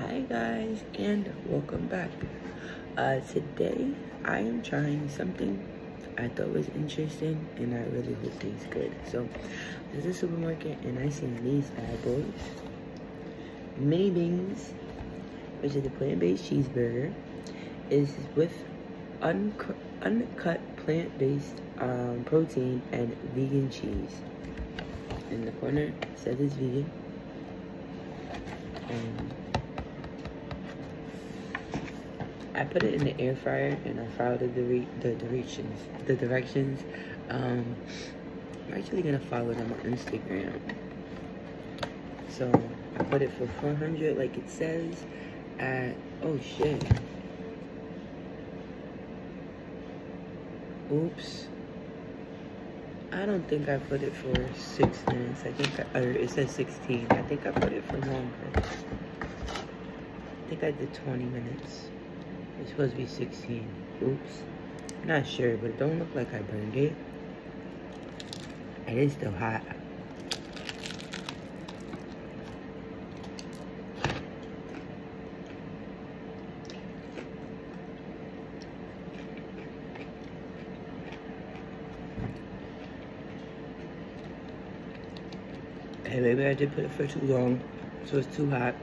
Hi guys and welcome back. Uh, today I am trying something I thought was interesting and I really hope tastes good. So there's a supermarket and I seen these bad boys. Mings Bings, which is a plant-based cheeseburger, is with uncut, uncut plant-based um, protein and vegan cheese. In the corner says it's vegan. And I put it in the air fryer and I followed the, the directions. The directions. Um, I'm actually gonna follow them on Instagram. So I put it for 400 like it says at, oh shit. Oops. I don't think I put it for six minutes. I think, I, or it says 16. I think I put it for longer. I think I did 20 minutes. It's supposed to be 16. Oops. Not sure, but it don't look like I burned it. It is still hot. Hey, maybe I did put it for too long, so it's too hot.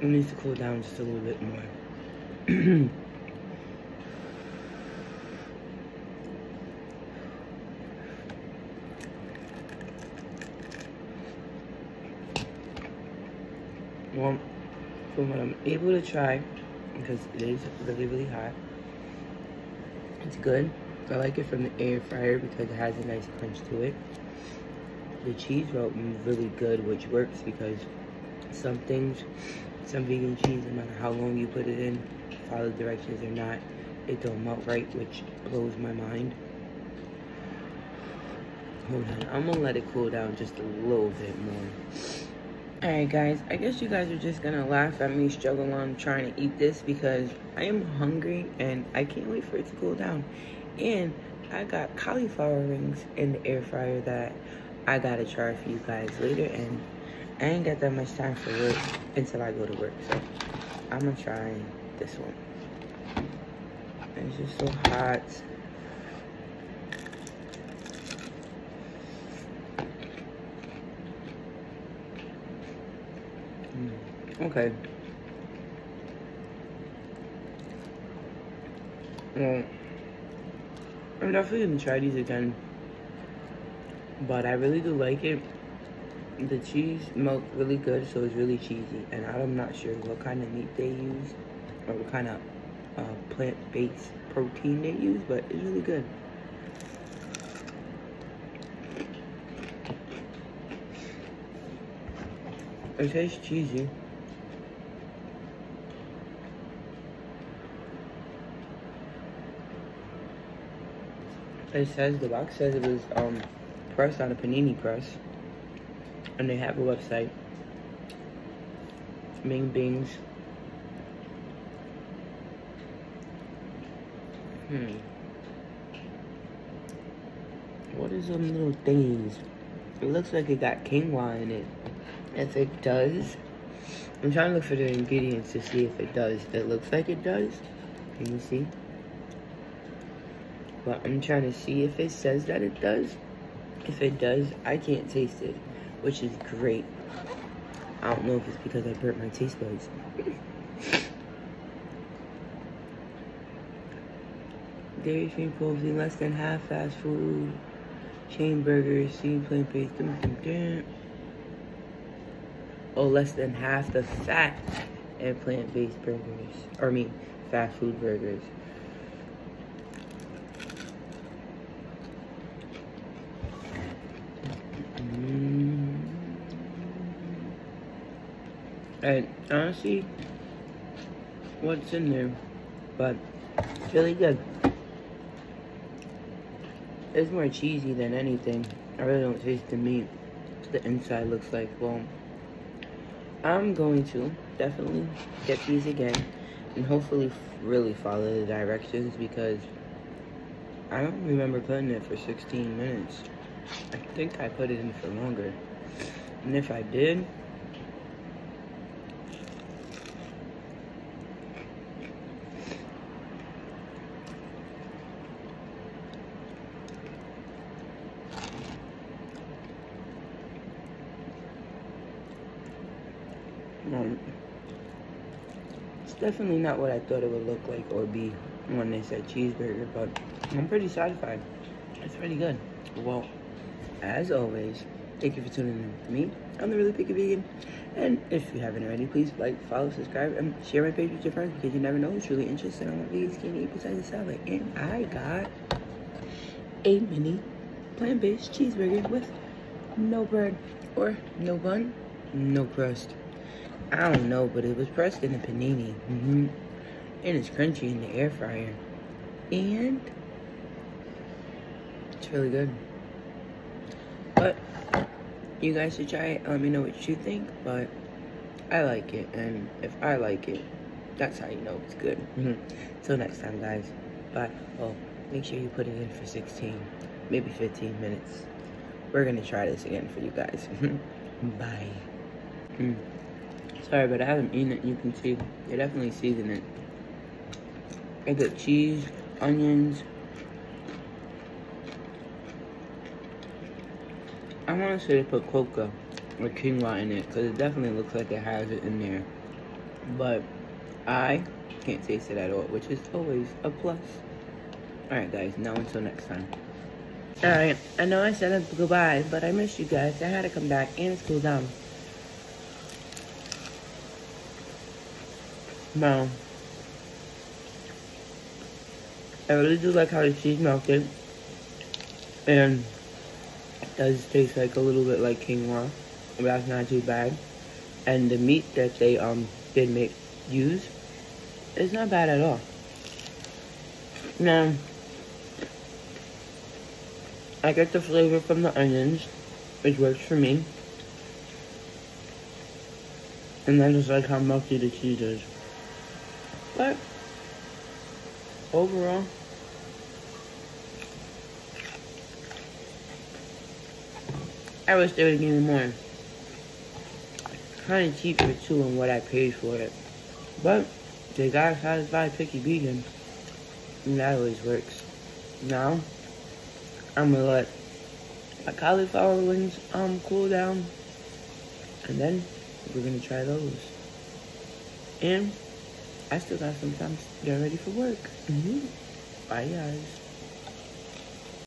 It needs to cool down just a little bit more. well, from what I'm able to try, because it is really, really hot, it's good. I like it from the air fryer because it has a nice crunch to it. The cheese felt really good, which works because some things, some vegan cheese, no matter how long you put it in, follow the directions or not, it don't melt right, which blows my mind. Hold on, I'm gonna let it cool down just a little bit more. Alright guys, I guess you guys are just gonna laugh at me struggling on trying to eat this because I am hungry and I can't wait for it to cool down. And I got cauliflower rings in the air fryer that I gotta try for you guys later and I ain't got that much time for work until I go to work. So I'm gonna try this one. It's just so hot. Mm. Okay. Well, I'm definitely gonna try these again. But I really do like it. The cheese melts really good, so it's really cheesy. And I'm not sure what kind of meat they use or what kind of uh, plant-based protein they use, but it's really good. It tastes cheesy. It says, the box says it was um, pressed on a panini press. And they have a website. Ming Bings. Hmm. What is them little things? It looks like it got quinoa in it. If it does, I'm trying to look for the ingredients to see if it does. It looks like it does. Can you see? But I'm trying to see if it says that it does. If it does, I can't taste it, which is great. I don't know if it's because I burnt my taste buds. Dairy free protein, less than half fast food, chain burgers, seed plant based. Oh, less than half the fat and plant based burgers. Or I mean, fast food burgers. Mm. And honestly, what's in there, but it's really good. It's more cheesy than anything. I really don't taste the meat. The inside looks like, well, I'm going to definitely get these again and hopefully really follow the directions because I don't remember putting it for 16 minutes. I think I put it in for longer. And if I did, Um, it's definitely not what I thought it would look like or be when they said cheeseburger, but I'm pretty satisfied. It's pretty good. Well, as always, thank you for tuning in with me. I'm the Really Picky Vegan. And if you haven't already, please like, follow, subscribe, and share my page with your friends because you never know who's really interested in what vegans can eat besides the salad. And I got a mini plant-based cheeseburger with no bread or no bun, no crust. I don't know, but it was pressed in a panini. Mm -hmm. And it's crunchy in the air fryer. And it's really good. But you guys should try it. Let me know what you think. But I like it. And if I like it, that's how you know it's good. Mm-hmm. Till next time, guys. Bye. Oh, make sure you put it in for 16, maybe 15 minutes. We're going to try this again for you guys. Bye. Mm. Sorry, but I haven't eaten it. You can see they definitely season it. I got cheese, onions. I want to say they put coca or quinoa in it because it definitely looks like it has it in there. But I can't taste it at all, which is always a plus. Alright guys, now until next time. Alright, I know I said goodbye, but I missed you guys. I had to come back and it's cool down. Now, I really do like how the cheese melted. And it does taste like a little bit like quinoa, but that's not too bad. And the meat that they um did make use is not bad at all. Now, I get the flavor from the onions, which works for me. And I just like how melty the cheese is. But, overall, I wish they would give me more. Kind of cheap for two and what I paid for it. But, they got satisfied picky vegan. And that always works. Now, I'm gonna let my cauliflower wings um cool down, and then we're gonna try those. And I still got some time to get ready for work. Mm -hmm. Bye, guys.